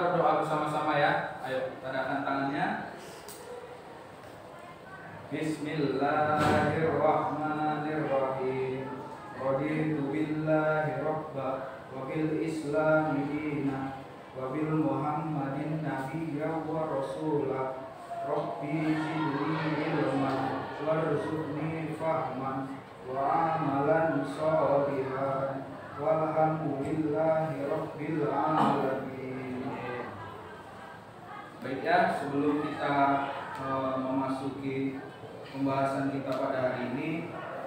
berdoa bersama-sama ya. Ayo, tadakan tangannya. Bismillahirrahmanirrahim. Raditu billahi rabba wa bil islami dina wa bil muhammadin nabiyya wa rasula. Rabbi zidni ilman warzuqni fahman wa amalan sholihan walhamdulillahi rabbil alamin. Baik ya, sebelum kita eh, memasuki pembahasan kita pada hari ini,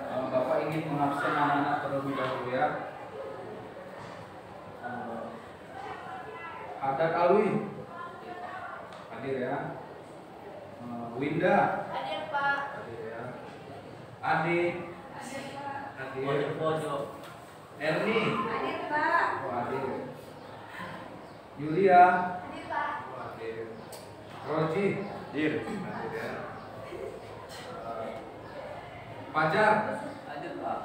eh, Bapak ingin mengabsen anak-anak terlebih dahulu ya. Eh, Ada Alwi, hadir ya. Eh, Winda, Hadir Pak. hadir ya. Adi, Hadir Pak. hadir. Erni, Hadir Pak. oh, hadir. Yulia, Hadir Pak. oh, hadir. Roji, Dir. hadir Fajar, Hadir Pak.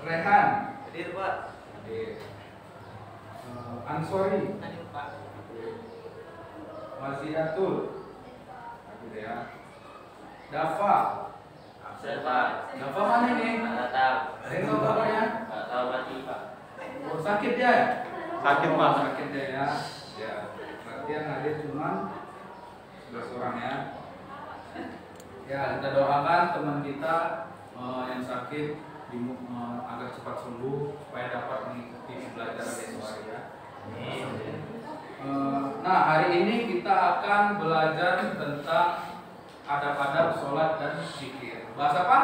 Rehan, Hadir Pak. hadir. Eh, Ansori, Hadir Pak. Maziatul, hadir ya. Dafa, Absen Pak. Dafa mana ini? Nggak tahu. Tahu kabarnya? Nggak tahu mati Pak. Oh, sakit dia ya? Sakit, Pak. Sakit dia ya. Ya. Berarti yang hadir cuma 11 orang ya. Ya, kita doakan teman kita eh, yang sakit di, eh, agar cepat sembuh supaya dapat mengikuti pembelajaran besok hari ya. Eh, nah, hari ini kita akan belajar tentang adab-adab sholat dan zikir. Bahasa apa?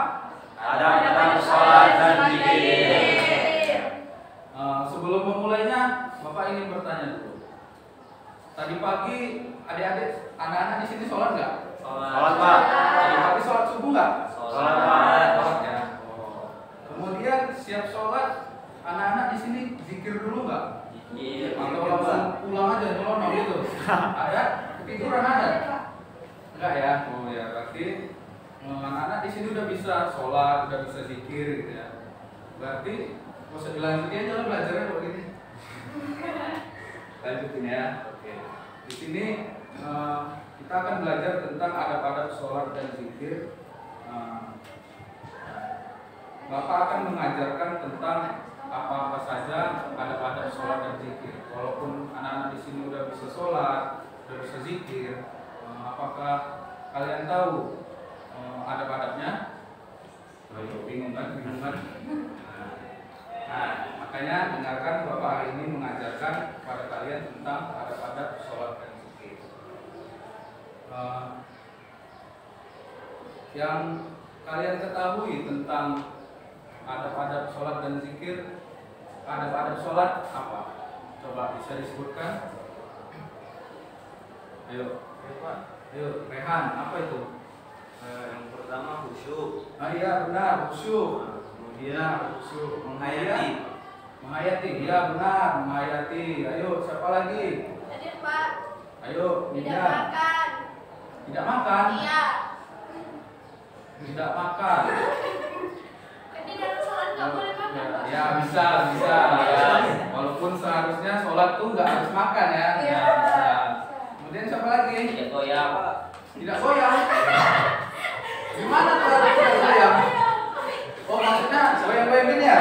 Ada dalam sholat dan zikir. Eh, sebelum memulainya, Bapak ingin bertanya dulu. Tadi pagi adik-adik, anak-anak di sini sholat nggak? Sholat Pak. Tadi pagi sholat subuh nggak? Sholat Pak. Sholat ya. Oh. Kemudian siap sholat, anak-anak di sini zikir dulu nggak? Zikir. Atau langsung pulang aja nyelonong gitu? ada? Ketiduran ada? Enggak ya? Oh ya, berarti eh, anak-anak di sini udah bisa sholat, udah bisa zikir gitu ya. Berarti nggak usah dilanjutin aja lah belajarnya kok gini. Lanjutin ya. Oke. Di sini eh, kita akan belajar tentang adab-adab sholat dan zikir. Eh, Bapak akan mengajarkan tentang apa-apa saja adab-adab sholat dan zikir. Walaupun anak-anak di sini udah bisa sholat, udah bisa zikir, eh, apakah kalian tahu eh, adab-adabnya? Ayo, bingung kan? Bingung kan? Nah, makanya dengarkan Bapak hari ini mengajarkan kepada kalian tentang adab-adab. Eh, yang kalian ketahui tentang adab-adab sholat dan zikir, adab-adab sholat apa? Coba bisa disebutkan? Ayo, ayo, Rehan, apa itu? Eh, Yang pertama khusyuk. Ah iya benar, khusyuk. Kemudian khusyuk, menghayati. Menghayati, iya benar, menghayati. Ayo, siapa lagi? Hadir Pak. Ayo, Tidak makan. Tidak makan? Iya. Tidak makan. Kan di dalam sholat nggak boleh makan Pak. Ya bisa, bisa. Ya. Walaupun seharusnya sholat tuh nggak harus makan ya. Iya. Ya, bisa. Kemudian siapa lagi? Tidak goyang. Tidak goyang. Gimana tuh ada tidak goyang? Oh maksudnya goyang-goyang gini ya?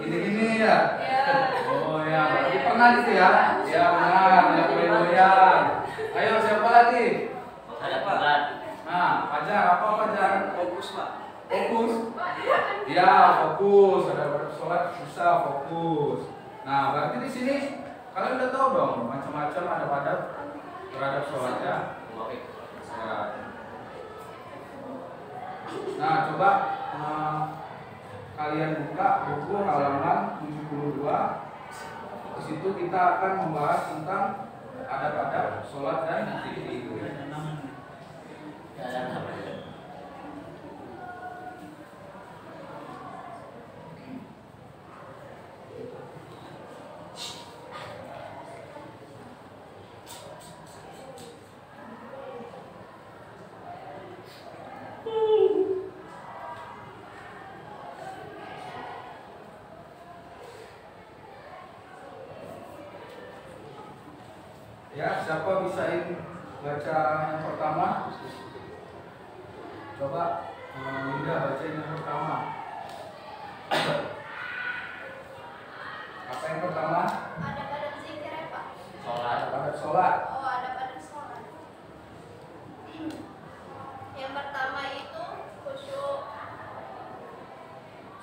Gini-gini ya? Iya. Oh ya, berarti pernah gitu ya? Ya benar, tidak goyang-goyang. Ayo siapa lagi? Kiblat. Nah, Fajar, apa Fajar? Fokus Pak. Fokus. Ya, fokus. Ada sholat bisa fokus. Nah, berarti di sini kalian udah tahu dong macam-macam ada pada terhadap sholat ya. Ya. Nah, coba eh, kalian buka buku halaman 72. Di situ kita akan membahas tentang adab-adab sholat dan zikir ya siapa bisa baca yang pertama? Coba eh, Linda bacain yang pertama. Apa yang pertama? Ada badan zikir ya Pak? Sholat. Pada sholat. Oh ada badan sholat. Yang pertama itu khusyuk.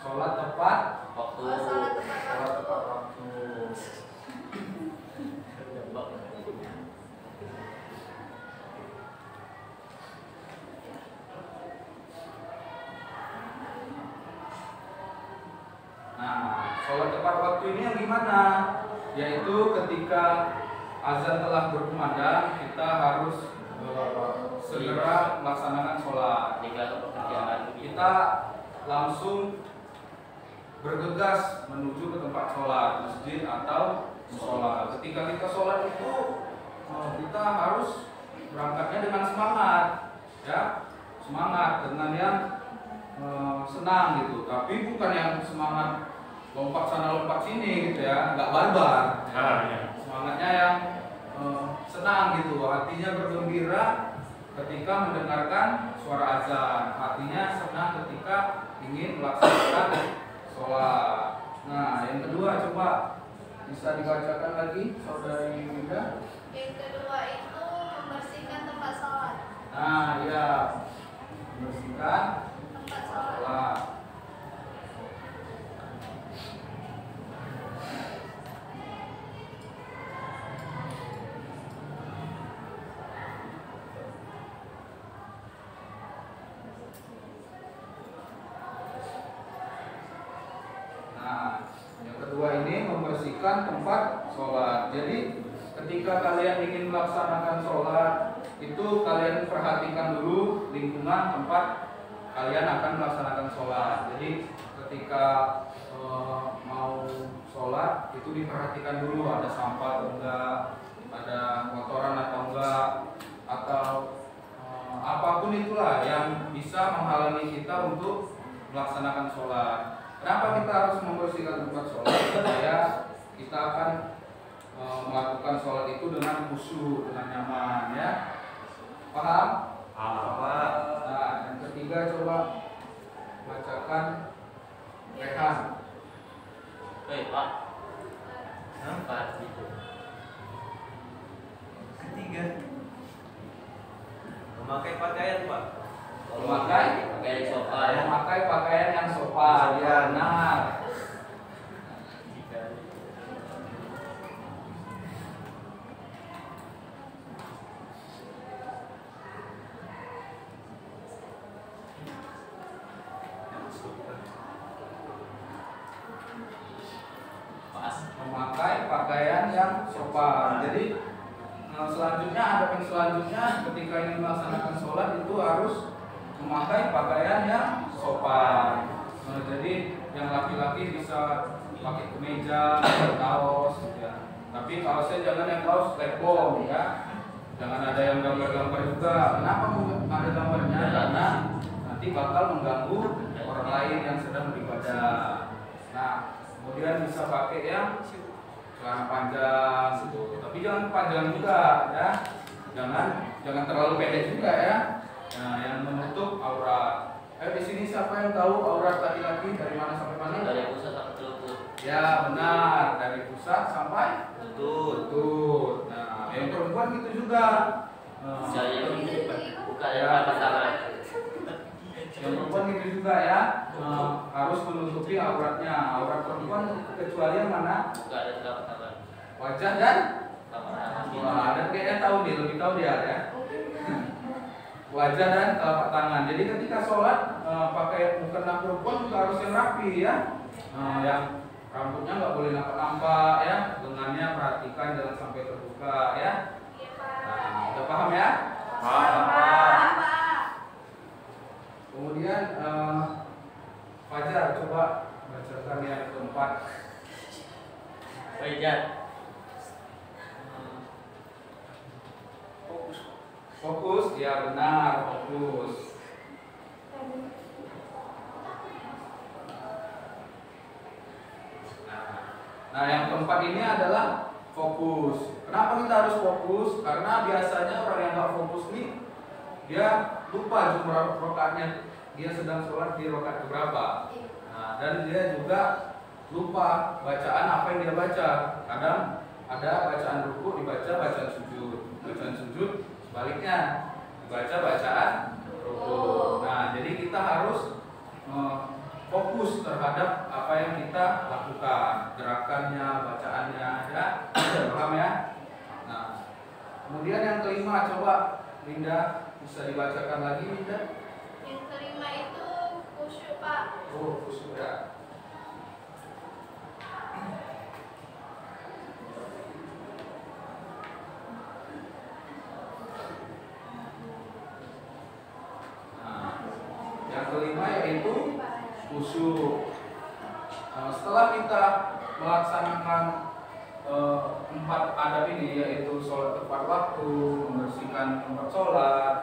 Sholat tepat. Waktu. Oh, sholat tepat Sholat tepat waktu. waktu. Nah, sholat tepat waktu ini yang gimana? Yaitu ketika azan telah berkumandang, kita harus eh, segera melaksanakan sholat. Kita langsung bergegas menuju ke tempat sholat, masjid atau musola. Ketika kita sholat itu eh, kita harus berangkatnya dengan semangat, ya semangat dengan yang eh, senang gitu. Tapi bukan yang semangat lompat sana lompat sini gitu ya, nggak barbar. Semangatnya yang eh, senang gitu, hatinya bergembira ketika mendengarkan suara azan, hatinya senang ketika ingin melaksanakan sholat. Nah, yang kedua coba bisa dibacakan lagi saudari Winda. Yang kedua itu membersihkan tempat sholat. Nah, ya membersihkan Tempat sholat. sholat. Nah, yang kedua membersihkan tempat sholat. Jadi ketika kalian ingin melaksanakan sholat, itu kalian perhatikan dulu lingkungan tempat kalian akan melaksanakan sholat. Jadi ketika eh, mau sholat itu diperhatikan dulu ada sampah atau enggak, ada kotoran atau enggak, atau eh, apa pun itulah yang bisa menghalangi kita untuk melaksanakan sholat. Kenapa kita harus membersihkan tempat sholat? Supaya kita akan e, melakukan sholat itu dengan khusyuk, dengan nyaman, ya. Paham? Apa? Nah, yang ketiga coba bacakan Rehan. Hei Pak. Empat gitu. Ketiga. Memakai pakaian, Pak. Memakai? Pakaian sopan. Memakai pakaian yang sopan, ya benar. Memakai pakaian yang sopan. Jadi eh, selanjutnya ada yang selanjutnya ketika ingin melaksanakan sholat itu harus memakai pakaian yang sopan. Nah, jadi yang laki-laki bisa pakai kemeja, kaos, ya. Tapi kaosnya jangan yang kaos lebong ya. Jangan ada yang gambar-gambar juga. Kenapa ada gambarnya? Karena nanti bakal mengganggu orang lain yang sedang beribadah. Nah, kemudian bisa pakai yang celana panjang gitu. Tapi jangan panjang juga ya. Jangan jangan terlalu pendek juga ya. Nah, yang menutup aurat. Eh di sini siapa yang tahu aurat laki-laki dari mana sampai mana? Dari pusat sampai lutut. Ya benar, dari pusat sampai Lutut. lutut. Nah, yang perempuan gitu juga. Nah, yang buka yang atas tangan. perempuan gitu juga ya. Nah, harus menutupi auratnya. Aurat perempuan kecuali yang mana? Buka dan telapak tangan. Wajah dan Telapak tangan. Wah, dan kayaknya tahu nih, lebih tahu dia ya. Wajah dan telapak tangan. Jadi ketika sholat eh, pakai mukena perempuan juga harus yang rapi ya. Eh, yang rambutnya nggak boleh nampak-nampak ya. Lengannya perhatikan jangan sampai terbuka ya. Iya Pak. Nah, udah paham ya? Paham, Pak. Kemudian eh, Fajar coba bacakan keempat. Baik, Jan. Fokus, ya benar, fokus. Nah, nah yang keempat ini adalah fokus. Kenapa kita harus fokus? Karena biasanya orang yang nggak fokus nih dia lupa jumlah rokaatnya dia sedang sholat di rokaat keberapa. Nah, dan dia juga lupa bacaan apa yang dia baca. Kadang ada bacaan ruku dibaca bacaan sujud, bacaan sujud sebaliknya dibaca bacaan ruku. Nah, jadi kita harus eh, fokus terhadap apa yang kita lakukan, gerakannya, bacaannya, ya, paham ya? Nah, kemudian yang kelima coba Linda bisa dibacakan lagi Linda. Yang kelima itu khusyuk pak. Oh, khusyuk ya. Kelima yaitu khusyuk. Nah, setelah kita melaksanakan eh, empat adab ini yaitu sholat tepat waktu, membersihkan tempat sholat,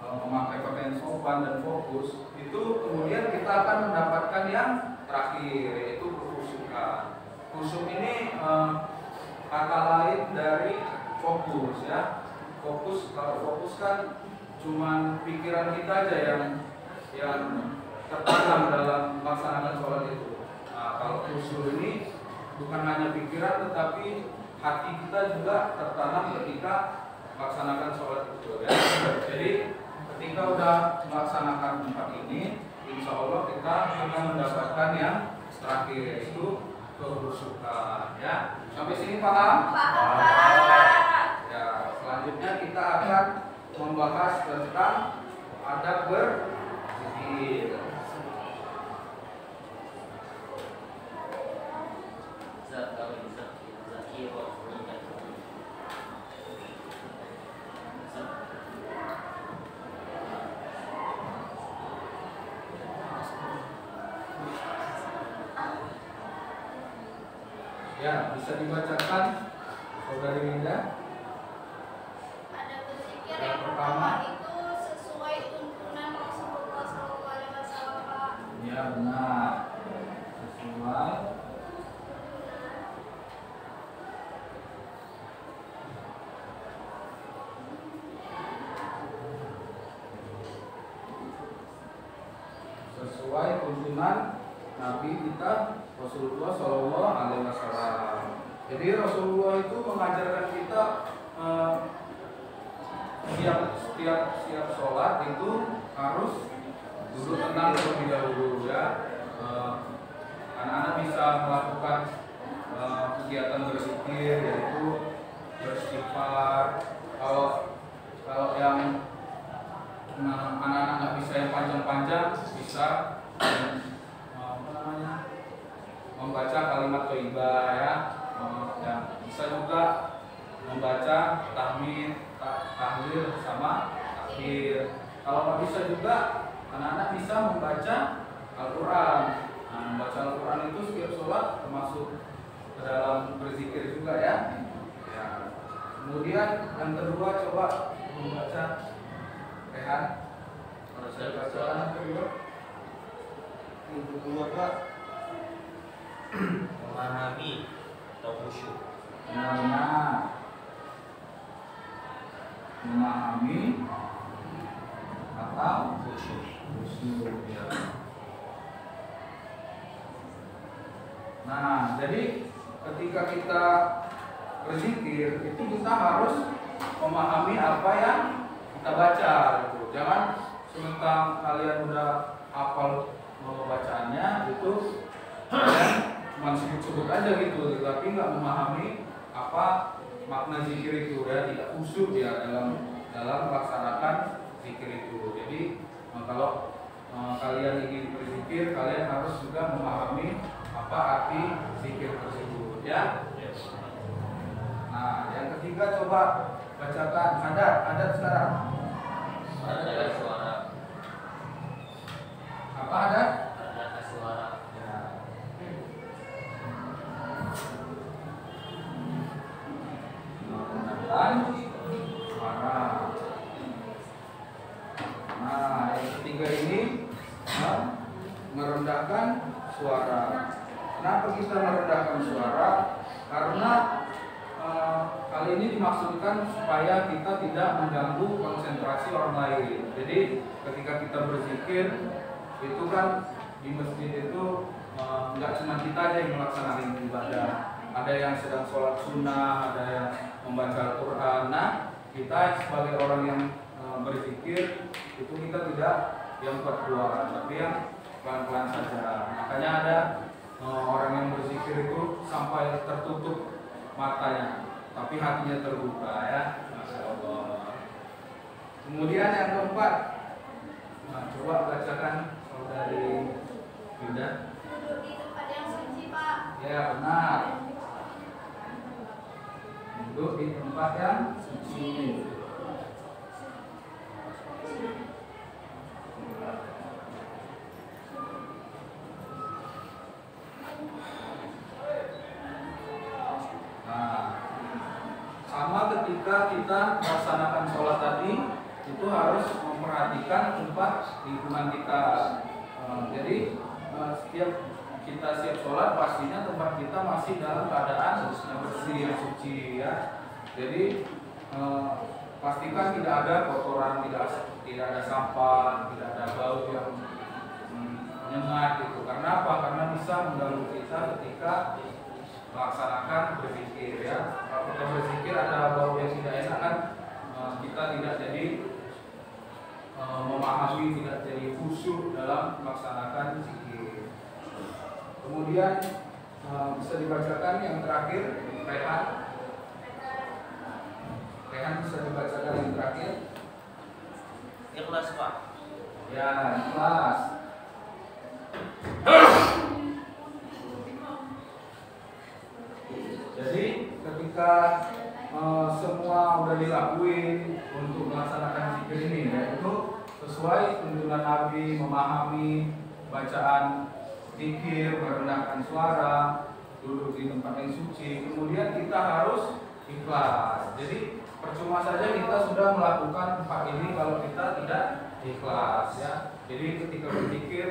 eh, memakai pakaian sopan dan fokus, itu kemudian kita akan mendapatkan yang terakhir yaitu kekhusyukan. Khusyuk ini eh, kata lain dari fokus ya. Fokus kalau fokus kan cuman pikiran kita aja yang yang tertanam dalam melaksanakan sholat itu. Nah, kalau khusyuk ini bukan hanya pikiran tetapi hati kita juga tertanam ketika melaksanakan sholat itu ya. Jadi ketika udah melaksanakan empat ini, insya Allah kita akan mendapatkan yang terakhir yaitu kehusukan ya. Sampai sini paham? Paham. Ya, selanjutnya kita akan membahas tentang adab berzikir. Ya, bisa dibacakan Saudari Linda. Ada berzikir Yang yang pertama. pertama itu sesuai tuntunan Rasulullah SAW pak. Ya, benar. Sesuai sesuai tuntunan Nabi kita Rasulullah Shallallahu Alaihi Wasallam. Jadi Rasulullah itu mengajarkan kita eh, setiap setiap setiap sholat itu harus duduk tenang terlebih dahulu ya. Eh, Anak-anak bisa melakukan eh, kegiatan berzikir yaitu beristighfar. Kalau kalau yang anak-anak nggak bisa yang panjang-panjang bisa eh, membaca kalimat thayyibah ya. Dan bisa juga membaca tahmid, ta- tahlil sama takhir. Kalau nggak bisa juga anak-anak bisa membaca Al-Quran. Nah, membaca Al-Quran itu setiap sholat termasuk ke dalam berzikir juga ya. ya. Kemudian yang kedua coba membaca Rehan. Harus Saya ada bacaan yang kedua. Kedua Pak. memahami atau khusyuk Nah, memahami atau khusyuk khusyuk ya. Nah, jadi ketika kita berzikir itu kita harus memahami apa yang kita baca gitu. Jangan sementara kalian udah hafal eh, bacaannya itu kalian cuma sebut-sebut aja gitu, tapi nggak memahami apa makna zikir itu ya tidak khusyuk ya dalam dalam melaksanakan zikir itu. Jadi eh, kalau eh, kalian ingin berzikir, kalian harus juga memahami apa arti zikir tersebut ya. Nah, yang ketiga coba bacakan adat, adat sekarang. ada suara Apa ada suara Ya. Menggunakan suara. Nah, yang ketiga ini nah, merendahkan suara. Kenapa kita merendahkan suara? Karena eh, kali ini dimaksudkan supaya kita tidak mengganggu konsentrasi orang lain. Jadi ketika kita berzikir itu kan di masjid itu eh, nggak cuma kita aja yang melaksanakan ibadah. Ada yang sedang sholat sunnah, ada yang membaca Al-Quran. Nah, kita sebagai orang yang eh, berzikir itu kita tidak yang berduaan, tapi yang pelan-pelan saja. Makanya ada eh, orang yang berzikir itu sampai tertutup matanya, tapi hatinya terbuka ya. Masya Allah. Kemudian yang keempat, nah, coba bacakan saudari Yuda. Duduk di tempat yang suci, Pak. Ya benar. Duduk di tempat yang suci. Nah, sama ketika kita melaksanakan sholat tadi itu harus memperhatikan tempat lingkungan kita. Eh, jadi eh, setiap kita siap sholat pastinya tempat kita masih dalam keadaan yang bersih yang suci ya. Jadi eh, pastikan tidak ada kotoran, tidak tidak ada sampah, tidak ada bau yang hmm, menyengat gitu. Karena apa? Karena bisa mengganggu kita ketika melaksanakan berzikir ya. Kalau kita berzikir ada bau yang tidak enak kan eh, kita tidak jadi eh, memahami, tidak jadi khusyuk dalam melaksanakan zikir. Kemudian eh, bisa dibacakan yang terakhir Rehan. Rehan bisa dibacakan yang terakhir. Ikhlas Pak. Ya, ikhlas. Jadi ketika eh, semua udah dilakuin untuk melaksanakan zikir ini yaitu sesuai tuntunan Nabi memahami bacaan zikir merendahkan suara duduk di tempat yang suci. Kemudian kita harus ikhlas. Jadi percuma saja kita sudah melakukan empat ini kalau kita tidak ikhlas ya. Jadi ketika berzikir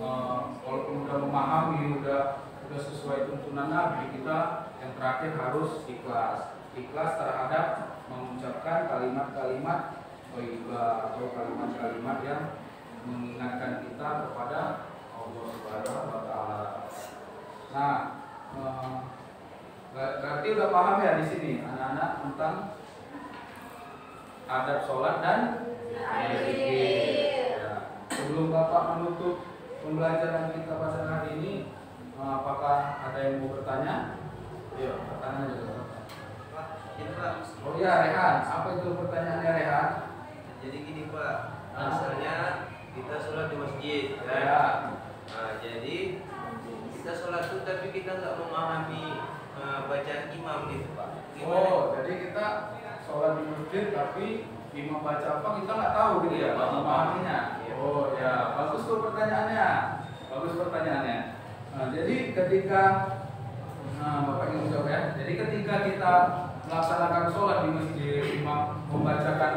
eh, walaupun udah memahami udah udah sesuai tuntunan Nabi kita yang terakhir harus ikhlas. Ikhlas terhadap mengucapkan kalimat-kalimat atau kalimat-kalimat yang mengingatkan kita kepada Allah Subhanahu wa taala. Nah, eh, berarti udah paham ya di sini anak-anak tentang adab sholat dan zikir. Ya. Sebelum Bapak menutup pembelajaran kita pada hari ini, eh, apakah ada yang mau bertanya? Yuk, pertanyaan dulu. Pak, ini Pak. Oh iya, Rehan. Apa itu pertanyaannya Rehan? Jadi gini Pak, misalnya kita sholat di masjid, kan? Ya. Nah, jadi kita sholat tuh tapi kita nggak memahami eh, bacaan imam gitu Pak. Gimana? Oh, jadi kita sholat di masjid tapi imam baca apa kita nggak tahu gitu ya, Iya, memahaminya. iya. Oh ya, bagus tuh pertanyaannya. Bagus pertanyaannya. Nah, jadi ketika nah, Bapak ingin jawab ya. Jadi ketika kita melaksanakan sholat di masjid, imam membacakan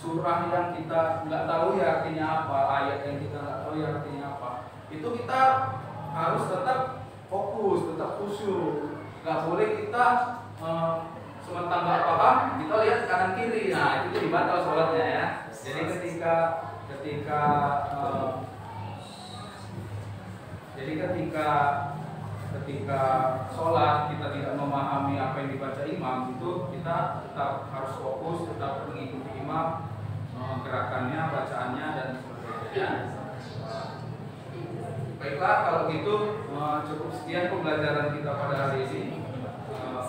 surah yang kita nggak tahu ya artinya apa, ayat yang kita nggak tahu ya artinya itu kita harus tetap fokus, tetap khusyuk. Nggak boleh kita eh, sementara nggak paham, kita lihat kanan kiri. Nah itu jadi batal sholatnya ya. Jadi ketika ketika eh, jadi ketika ketika sholat kita tidak memahami apa yang dibaca imam itu kita tetap harus fokus tetap mengikuti imam eh, gerakannya bacaannya dan sebagainya baiklah kalau gitu eh, cukup sekian pembelajaran kita pada hari ini. Eh,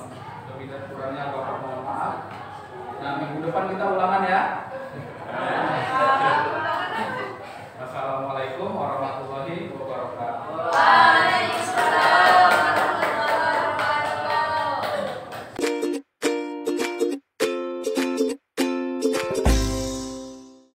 lebih dan kurangnya bapak mohon maaf. Nah minggu depan kita ulangan ya. Wassalamualaikum warahmatullahi wabarakatuh